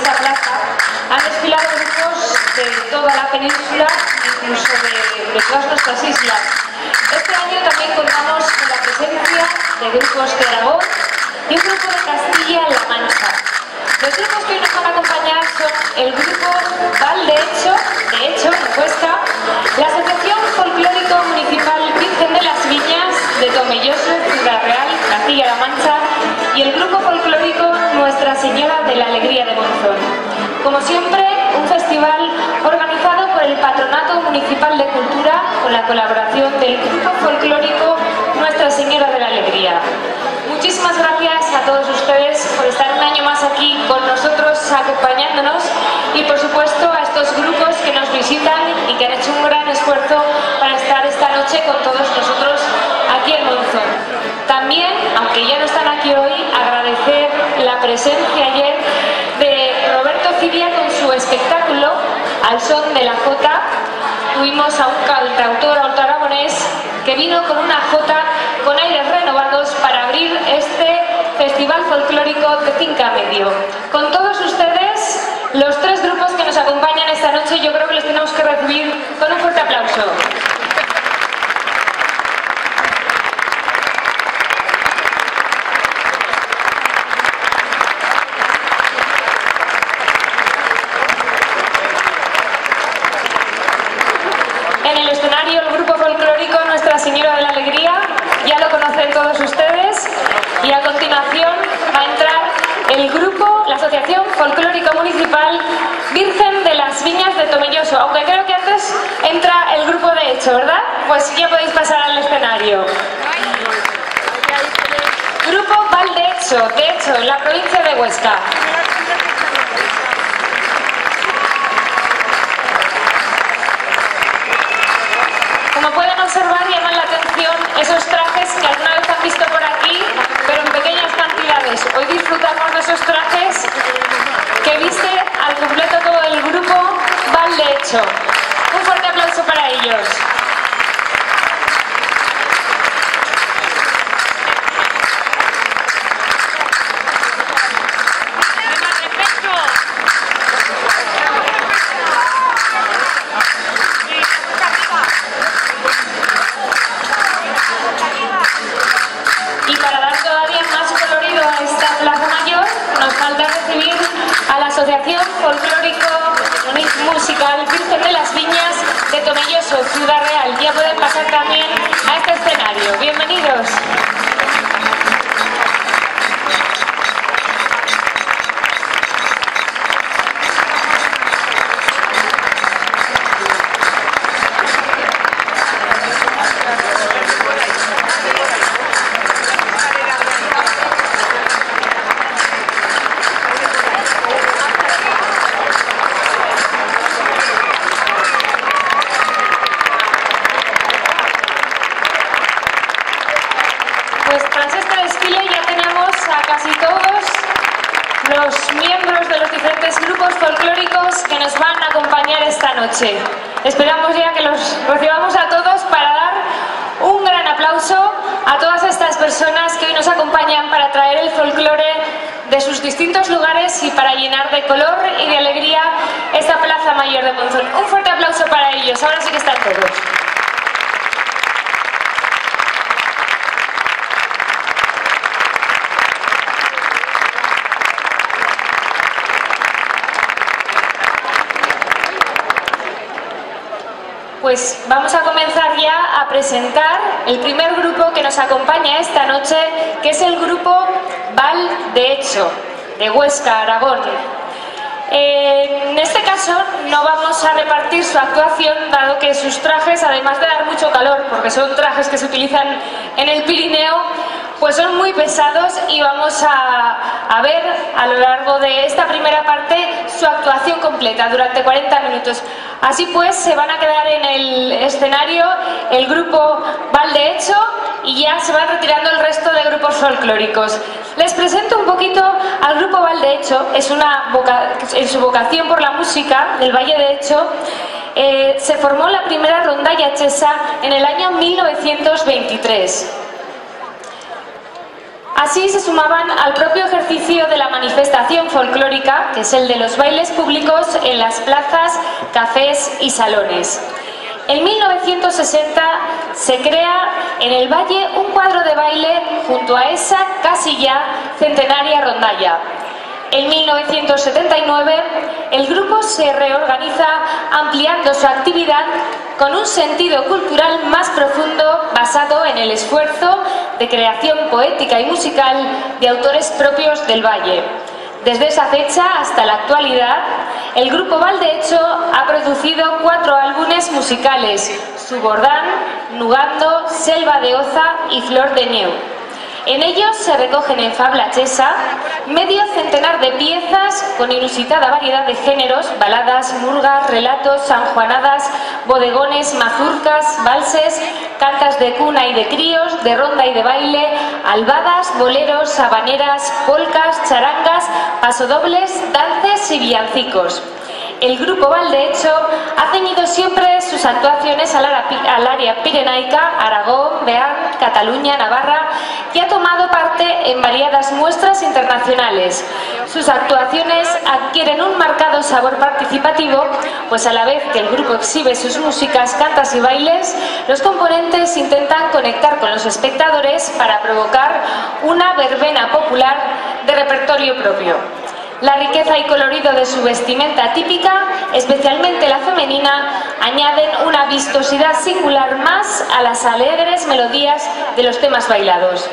esta plaza han desfilado grupos de toda la península, incluso de, de todas nuestras islas. Este año también contamos con la presencia de grupos de Aragón y un grupo de Castilla-La Mancha. Los grupos que hoy nos van a acompañar son el grupo Como siempre, un festival organizado por el Patronato Municipal de Cultura con la colaboración del grupo folclórico Nuestra Señora de la Alegría. Muchísimas gracias a todos ustedes por estar un año más aquí con nosotros acompañándonos y por supuesto a estos grupos que nos visitan y que han hecho un gran esfuerzo para estar esta noche con todos nosotros aquí en Monzón. También, aunque ya no está al son de la jota, tuvimos a un cantautor altoaragonés que vino con una jota con aires renovados para abrir este Festival Folclórico de Finca Medio. Con todos ustedes, los tres grupos que nos acompañan esta noche, yo creo que les tenemos que recibir con un fuerte aplauso. folclórico municipal Virgen de las Viñas de Tomilloso, aunque creo que antes entra el grupo de hecho, ¿verdad? Pues ya podéis pasar al escenario. Grupo Valdehecho, de hecho, en la provincia de Huesca. Un fuerte aplauso para ellos. Y para dar todavía más colorido a esta plaza mayor, nos falta recibir a la Asociación Colpeón. Ciudad Real. Ya pueden pasar también a este escenario. Bienvenidos. Desfile ya tenemos a casi todos los miembros de los diferentes grupos folclóricos que nos van a acompañar esta noche. Esperamos ya que los recibamos a todos para dar un gran aplauso a todas estas personas que hoy nos acompañan para traer el folclore de sus distintos lugares y para llenar de color y de alegría esta Plaza Mayor de Monzón. Un fuerte aplauso para ellos, ahora sí que están todos. Pues vamos a comenzar ya a presentar el primer grupo que nos acompaña esta noche, que es el grupo Val de Hecho, de Huesca, Aragón. En este caso no vamos a repartir su actuación, dado que sus trajes, además de dar mucho calor, porque son trajes que se utilizan en el Pirineo, pues son muy pesados y vamos a, a, ver a lo largo de esta primera parte su actuación completa durante 40 minutos. Así pues, se van a quedar en el escenario el grupo Valdehecho y ya se van retirando el resto de grupos folclóricos. Les presento un poquito al grupo Valdehecho, es una voca en su vocación por la música del Valle de Hecho. Eh, se formó la primera rondalla chesa en el año 1923. Así se sumaban al propio ejercicio de la manifestación folclórica, que es el de los bailes públicos en las plazas, cafés y salones. En 1960 se crea en el Valle un cuadro de baile junto a esa casi ya centenaria rondalla. En 1979 el grupo se reorganiza ampliando su actividad con un sentido cultural más profundo basado en el esfuerzo de creación poética y musical de autores propios del Valle. Desde esa fecha hasta la actualidad, el grupo Valdehecho ha producido cuatro álbumes musicales, Subordán, Nugando, Selva de Oza y Flor de Nieu. En ellos se recogen en fabla chesa medio centenar de piezas con inusitada variedad de géneros, baladas, murgas, relatos, sanjuanadas, bodegones, mazurcas, valses, cantas de cuna y de críos, de ronda y de baile, albadas, boleros, habaneras, polcas, charangas, pasodobles, dances y villancicos. El grupo Valdehecho ha ceñido siempre sus actuaciones al área pirenaica, Aragón, Bearn, Cataluña, Navarra y ha tomado parte en variadas muestras internacionales. Sus actuaciones adquieren un marcado sabor participativo, pues a la vez que el grupo exhibe sus músicas, cantas y bailes, los componentes intentan conectar con los espectadores para provocar una verbena popular de repertorio propio. La riqueza y colorido de su vestimenta típica, especialmente la femenina, añaden una vistosidad singular más a las alegres melodías de los temas bailados.